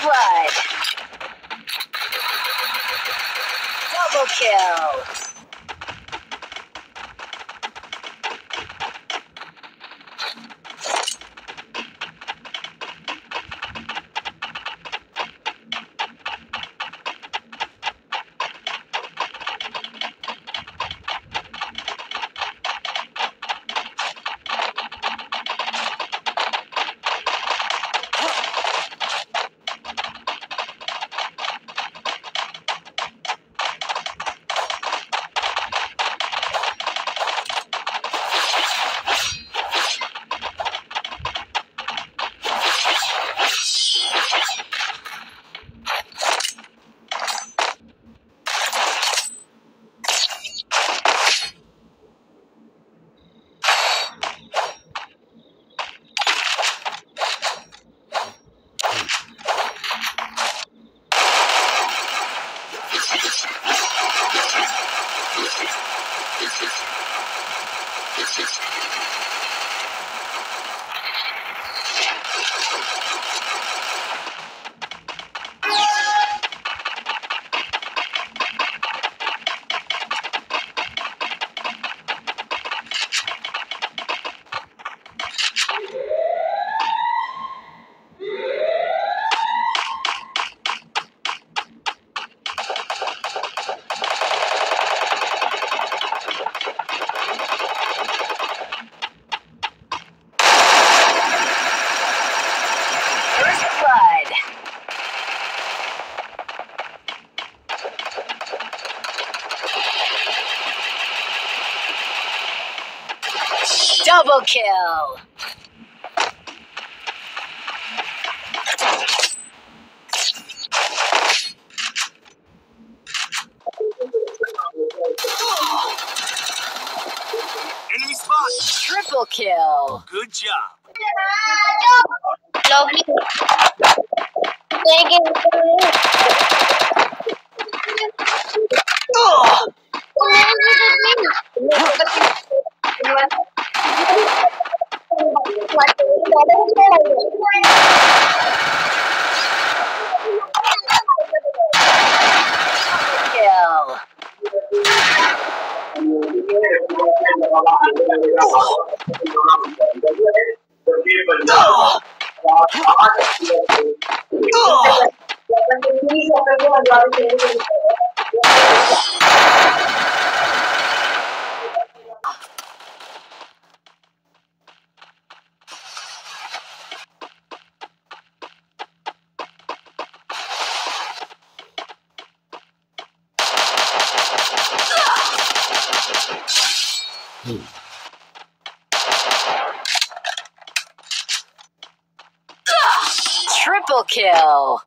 blood. Double kill. Double kill. Enemy spot. Triple kill. Good job. Lovely. Thank you. Kill. Toma! Toma! Triple kill.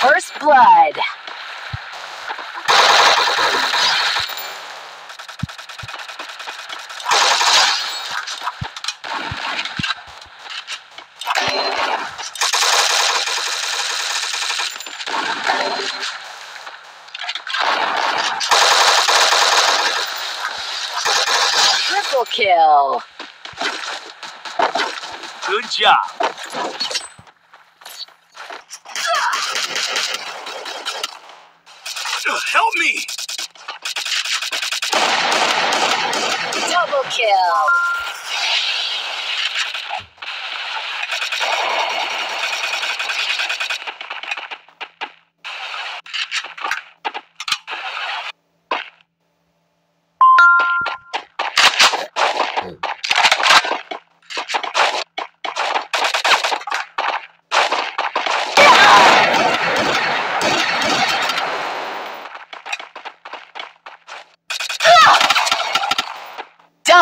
First blood. Triple kill. Good job. Help me. Double kill.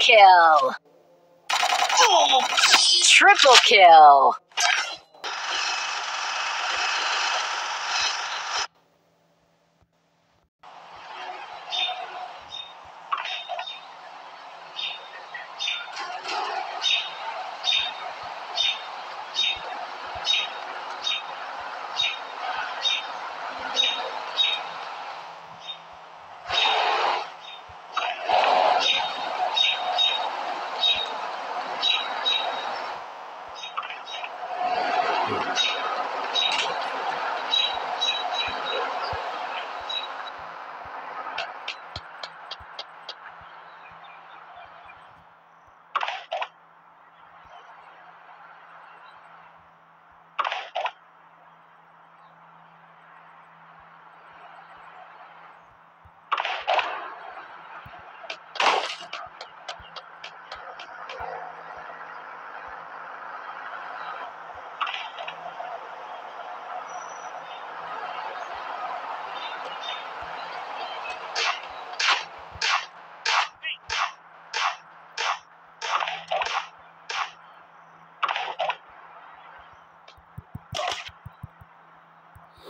Kill. Oh. Triple kill.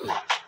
love.